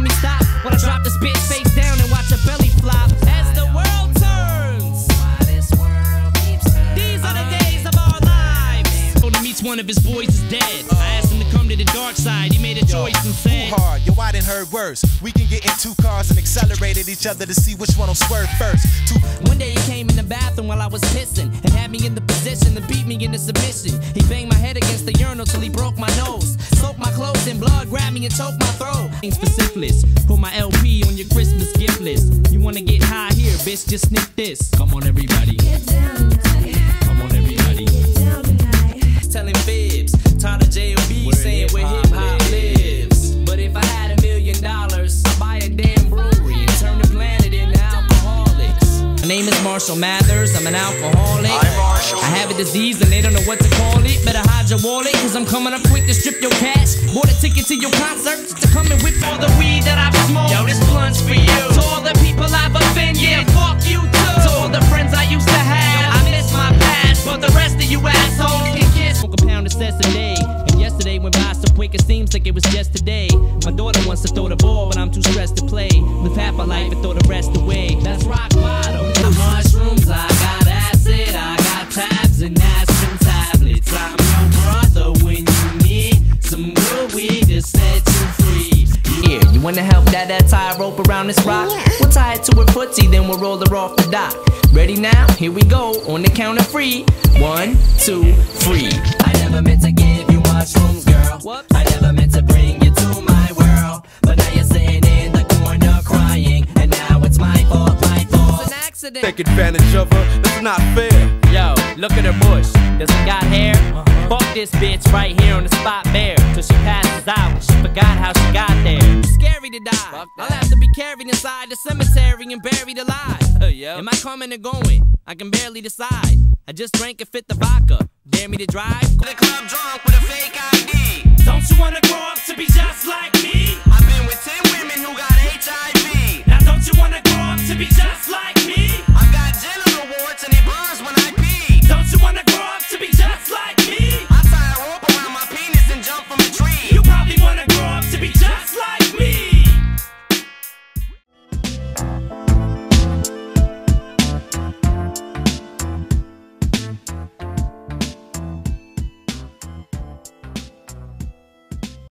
tell me stop. While I drop this bitch face down and watch her belly flop. As the world turns. These are the days of our lives. When he meets one of his boys is dead. I asked him to come to the dark side. He made a choice and said. Hard, yo, I didn't heard worse. We can get in two cars and accelerated each other to see which one will swerve first. Two One day he came in the bathroom while I was pissing and had me in the position to beat me into submission. He banged my head blood, grabbed me and choked my throat. Thanks for syphilis. Put my LP on your Christmas gift list. You wanna get high here, bitch? Just sniff this. Come on, everybody. Come on, everybody. Telling fibs. Tired of J.O.B. saying where hip hop lives. But if I had a million dollars, I'd buy a damn brewery and turn the planet into alcoholics. My name is Marshall Mathers, I'm an alcoholic. I have a disease and they don't know what to call it. Your wallet, cause I'm coming up quick to strip your cash. Bought a ticket to your concerts to come and whip all the weed that I've smoked. Yo, this blunt's for you. To all the people I've offended, yeah, fuck you too. To all the friends I used to have, I miss my past, but the rest of you assholes can kiss. Smoke a pound of day. And yesterday went by so quick it seems like it was yesterday. My daughter wants to throw the ball, but I'm too stressed to play. Live half my life and throw the rest away. That's rock wanna help dad that tie a rope around this rock? We'll tie it to her footsie, then we'll roll her off the dock. Ready now? Here we go, on the count of three. One, two, three. I never meant to give you mushrooms, girl. I never meant to bring you to my world. But now you're sitting in the corner crying, and now it's my fault, my fault. It's an accident. Take advantage of her, that's not fair. Yo, look at her bush. Does it got hair? Uh-huh. Fuck this bitch right here on the spot bare. Till she passes out. She forgot how she got there. Scary to die. I'll have to be carried inside the cemetery and buried alive. Uh, Am I coming or going? I can barely decide. I just drank and fit the vodka. Dare me to drive? The club drunk